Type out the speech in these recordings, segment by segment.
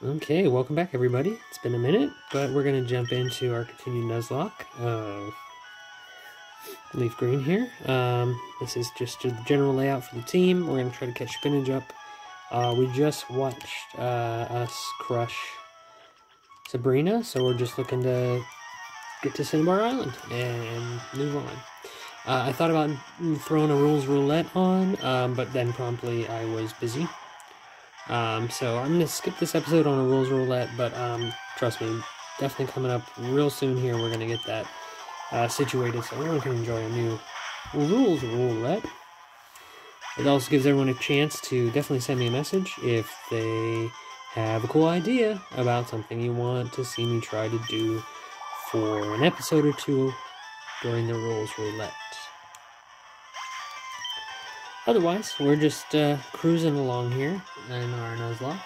Okay, welcome back everybody. It's been a minute, but we're going to jump into our continued Nuzlocke of Leaf Green here. Um, this is just the general layout for the team. We're going to try to catch Spinach up. Uh, we just watched uh, us crush Sabrina, so we're just looking to get to Cinnabar Island and move on. Uh, I thought about throwing a rules roulette on, um, but then promptly I was busy. Um, so I'm going to skip this episode on a rules roulette, but um, trust me, definitely coming up real soon here. We're going to get that uh, situated so everyone can enjoy a new rules roulette. It also gives everyone a chance to definitely send me a message if they have a cool idea about something you want to see me try to do for an episode or two during the rules roulette. Otherwise, we're just uh, cruising along here in our Nuzlocke.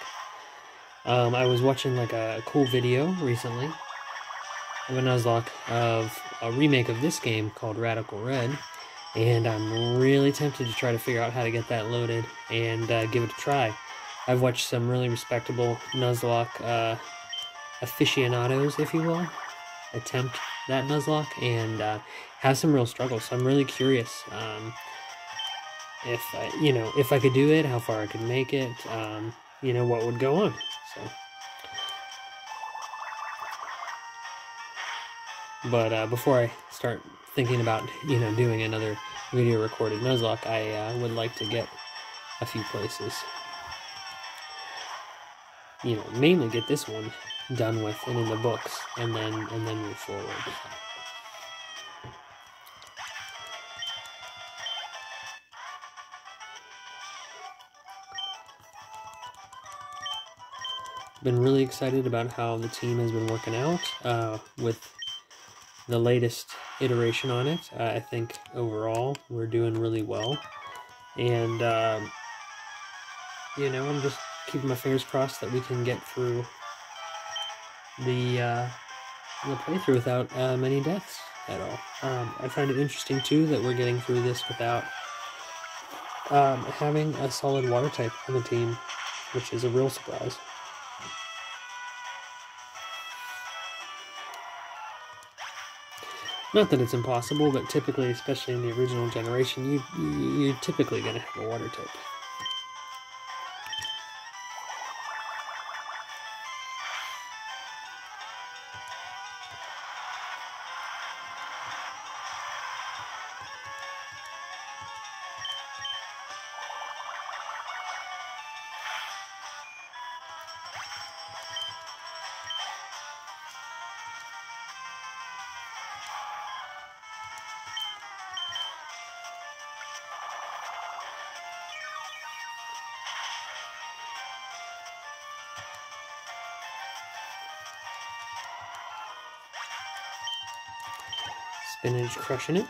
Um, I was watching like a cool video recently of a Nuzlocke of a remake of this game called Radical Red, and I'm really tempted to try to figure out how to get that loaded and uh, give it a try. I've watched some really respectable Nuzlocke uh, aficionados, if you will, attempt that Nuzlocke and uh, have some real struggles. So I'm really curious. Um, if I, you know, if I could do it, how far I could make it, um, you know, what would go on. So, but uh, before I start thinking about, you know, doing another video recorded Nuzlocke, I uh, would like to get a few places. You know, mainly get this one done with and in the books, and then and then move forward. Been really excited about how the team has been working out uh, with the latest iteration on it. Uh, I think overall we're doing really well. And, uh, you know, I'm just keeping my fingers crossed that we can get through the, uh, the playthrough without uh, many deaths at all. Um, I find it interesting, too, that we're getting through this without um, having a solid water type on the team, which is a real surprise. Not that it's impossible, but typically, especially in the original generation, you, you're typically going to have a water type. Spinach crushing it.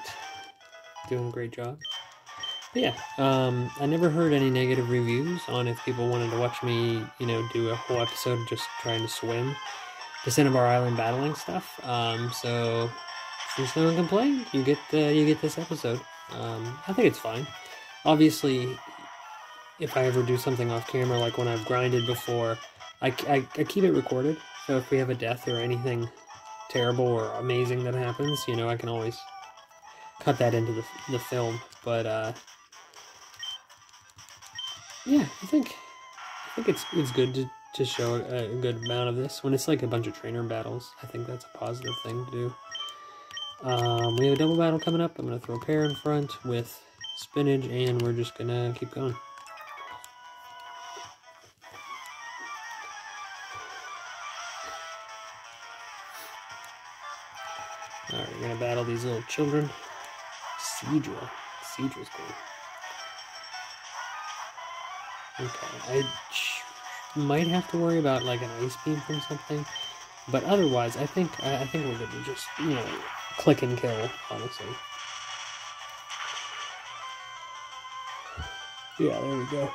Doing a great job. But yeah, um, I never heard any negative reviews on if people wanted to watch me, you know, do a whole episode just trying to swim to Cinnabar Island battling stuff. Um, so since no one complained, you get the, you get this episode. Um, I think it's fine. Obviously, if I ever do something off camera, like when I've grinded before, I, I, I keep it recorded. So if we have a death or anything terrible or amazing that happens, you know, I can always cut that into the, the film. But, uh, yeah, I think, I think it's, it's good to, to show a, a good amount of this. When it's like a bunch of trainer battles, I think that's a positive thing to do. Um, we have a double battle coming up. I'm going to throw Pear in front with Spinach, and we're just going to keep going. These little children. Seadra. Seadra's cool. Okay, I might have to worry about like an ice beam from something, but otherwise, I think I think we're gonna just you know click and kill, honestly. Yeah, there we go.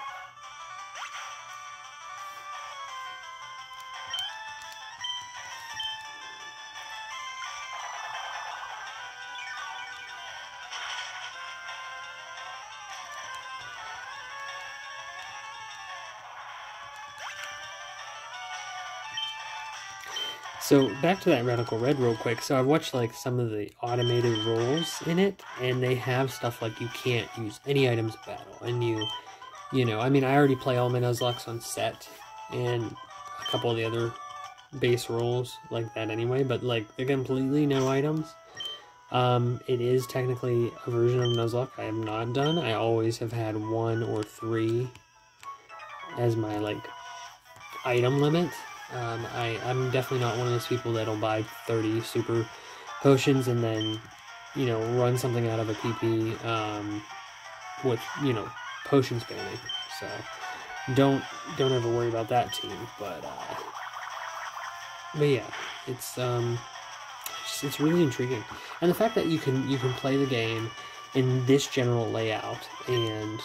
So back to that Radical Red real quick. So I've watched like some of the automated rolls in it, and they have stuff like you can't use any items battle, and you, you know, I mean, I already play all my Nuzlockes on set, and a couple of the other base rolls like that anyway, but like they're completely no items. Um, it is technically a version of Nuzlocke I have not done. I always have had one or three as my like item limit. Um, I, I'm definitely not one of those people that'll buy 30 super potions and then, you know, run something out of a PP um, with, you know, potion spamming. So don't don't ever worry about that team. But uh, but yeah, it's um it's, it's really intriguing, and the fact that you can you can play the game in this general layout and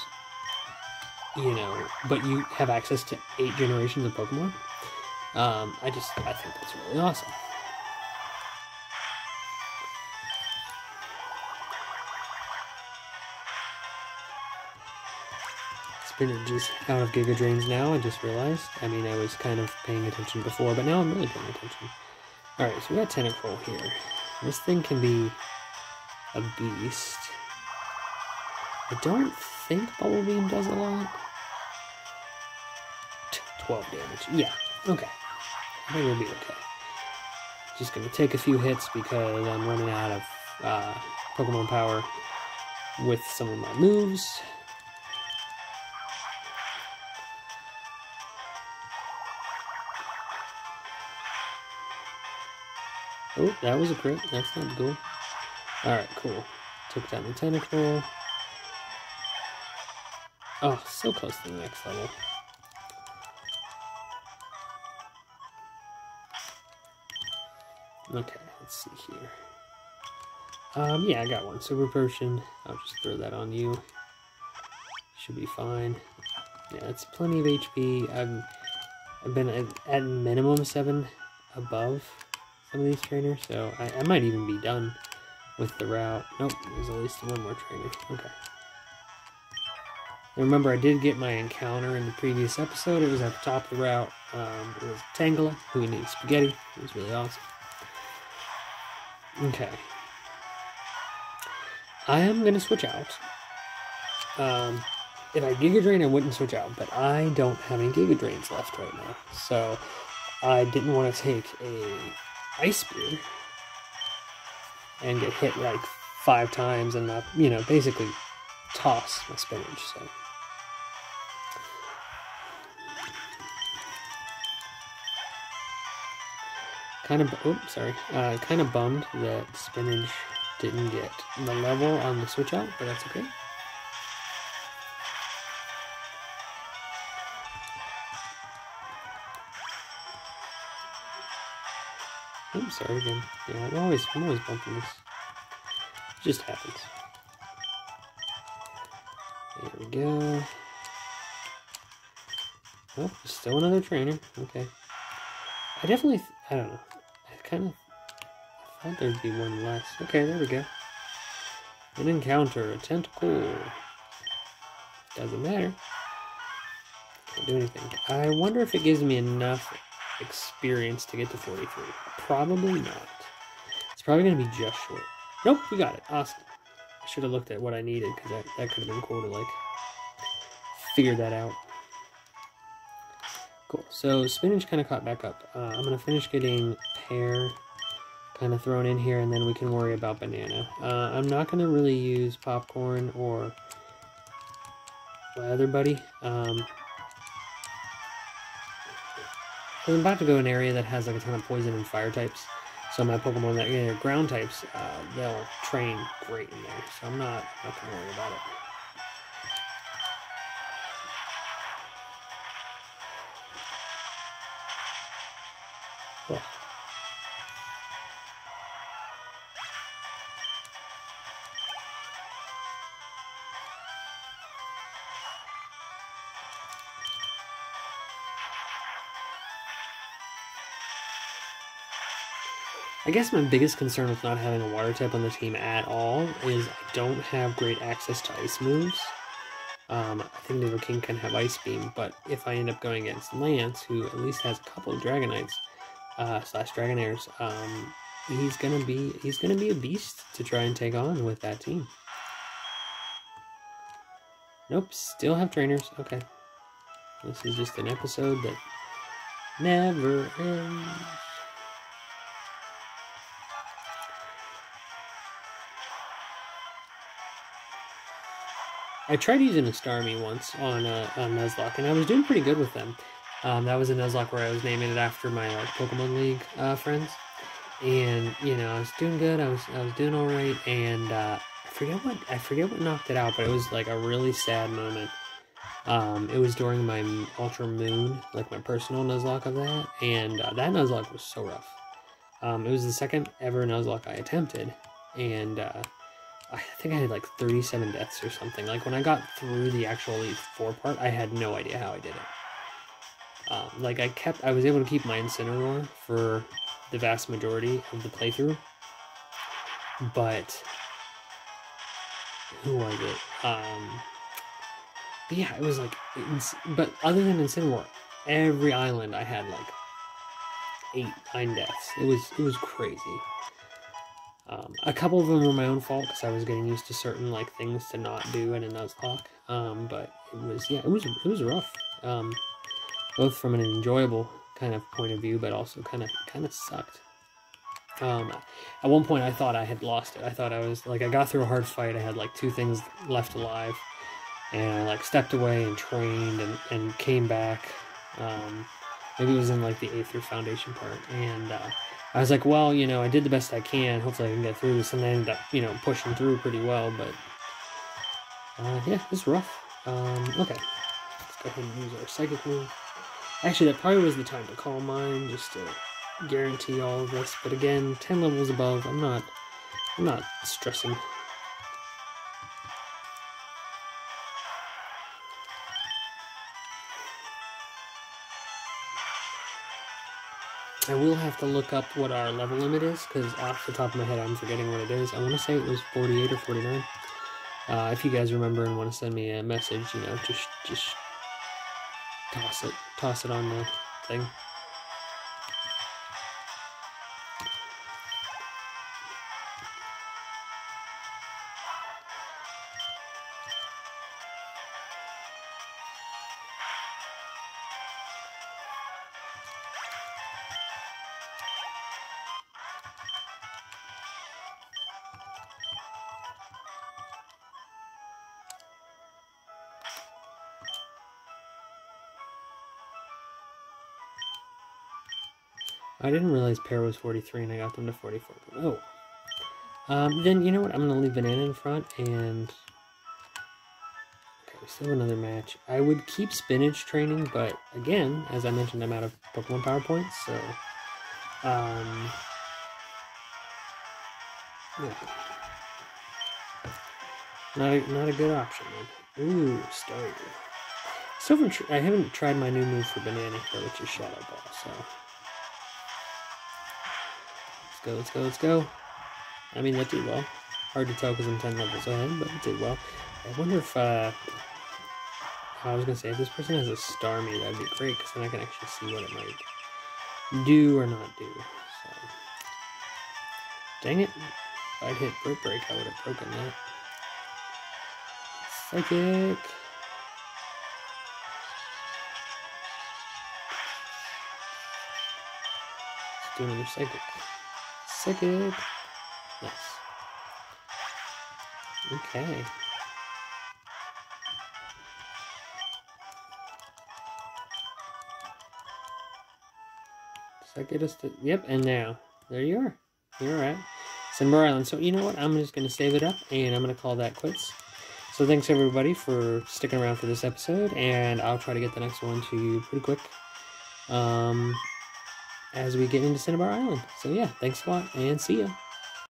you know, but you have access to eight generations of Pokemon. Um, I just I think that's really awesome. Spinach is out of Giga Drains now, I just realized. I mean, I was kind of paying attention before, but now I'm really paying attention. Alright, so we got Tentacruel here. This thing can be a beast. I don't think Bubble Beam does a lot. 12 damage. Yeah, okay. I think we'll be okay. Just gonna take a few hits because I'm running out of uh, Pokemon power with some of my moves. Oh, that was a crit. That's not cool. Alright, cool. Took down the Tentacruel. Oh, so close to the next level. Okay, let's see here. Um, yeah, I got one. Super Potion. I'll just throw that on you. Should be fine. Yeah, it's plenty of HP. I've, I've been at, minimum 7 above some of these trainers, so I, I might even be done with the route. Nope, there's at least one more trainer. Okay. And remember, I did get my encounter in the previous episode. It was at the top of the route. Um, it was Tangela, who needs spaghetti. It was really awesome. Okay. I am to switch out. Um, if I Giga Drain, I wouldn't switch out, but I don't have any Giga Drains left right now. So I didn't want to take a Ice Spear and get hit like five times and not, you know, basically toss my spinach. So. Kind of, oh, sorry, uh, kind of bummed that spinach didn't get the level on the switch out, but that's okay. I'm sorry again. Yeah, I'm always, I'm always bumping this. It just happens. There we go. Oh, still another trainer. Okay. I definitely, I don't know kind of thought there'd be one less. Okay, there we go. An encounter, a Tentacool. Doesn't matter. Can't do anything. I wonder if it gives me enough experience to get to 43. Probably not. It's probably going to be just short. Nope, we got it. Awesome. I should have looked at what I needed because that, that could have been cool to like figure that out. Cool. So spinach kind of caught back up. Uh, I'm going to finish getting pear kind of thrown in here and then we can worry about banana. Uh, I'm not going to really use popcorn or my other buddy. Um, I'm about to go an area that has like a ton of poison and fire types. So my Pokemon that are ground types, uh, they'll train great in there. So I'm not, not to worry about it. I guess my biggest concern with not having a water type on the team at all is I don't have great access to ice moves. Um, I think Nidoking can have Ice Beam, but if I end up going against Lance, who at least has a couple of Dragonites, uh, slash Dragonairs. Um, he's gonna be he's gonna be a beast to try and take on with that team. Nope, still have trainers. Okay, this is just an episode that never ends. I tried using a Starmie once on a, a Nuzlocke, and I was doing pretty good with them. Um, that was a Nuzlocke where I was naming it after my like Pokemon League uh, friends, and you know I was doing good. I was I was doing all right, and uh, I forget what I forget what knocked it out, but it was like a really sad moment. Um, it was during my Ultra Moon, like my personal Nuzlocke of that, and uh, that Nuzlocke was so rough. Um, it was the second ever Nuzlocke I attempted, and uh, I think I had like 37 deaths or something. Like when I got through the actual Elite Four part, I had no idea how I did it. Um, like I kept, I was able to keep my Incineroar for the vast majority of the playthrough, but who was it? Um, yeah, it was like, but other than Incineroar, every island I had like eight, nine deaths. It was it was crazy. Um, a couple of them were my own fault because I was getting used to certain like things to not do in a Nuzlocke. Um, but it was yeah, it was it was rough. Um, both from an enjoyable kind of point of view, but also kind of kind of sucked. Um, at one point, I thought I had lost it. I thought I was like I got through a hard fight. I had like two things left alive, and I like stepped away and trained and and came back. Um, maybe it was in like the Aether Foundation part, and uh, I was like, well, you know, I did the best I can. Hopefully, I can get through this, and I ended up, you know, pushing through pretty well. But uh, yeah, it's rough. Um, okay, let's go ahead and use our psychic move. Actually, that probably was the time to Calm Mind, just to guarantee all of this. But again, 10 levels above, I'm not, I'm not stressing. I will have to look up what our level limit is, because off the top of my head, I'm forgetting what it is. I want to say it was 48 or 49. Uh, if you guys remember and want to send me a message, you know, just just toss it, toss it on the thing. I didn't realize Pear was 43 and I got them to 44. But oh. Um, then, you know what? I'm going to leave Banana in front and... Okay, we still have another match. I would keep Spinach training, but again, as I mentioned, I'm out of Pokemon Power Points, so... Um... Yeah. Not a, not a good option, man. Ooh, Staryu. Still I haven't tried my new move for Banana here, which is Shadow Ball, so go, let's go, let's go. I mean, that did well. Hard to tell because I'm 10 levels ahead, but it did well. I wonder if, uh, I was going to say, if this person has a Starmie, that'd be great, because then I can actually see what it might do or not do. So, dang it. If I'd hit Brick Break, I would have broken that. Psychic. Let's do another Psychic. Psychic. Yes. Okay. That get us to... Yep, and now. There you are. You're right. Cinnabar Island. So, you know what? I'm just going to save it up, and I'm going to call that quits. So, thanks, everybody, for sticking around for this episode, and I'll try to get the next one to you pretty quick. Um, as we get into Cinnabar Island. So yeah, thanks a lot and see ya.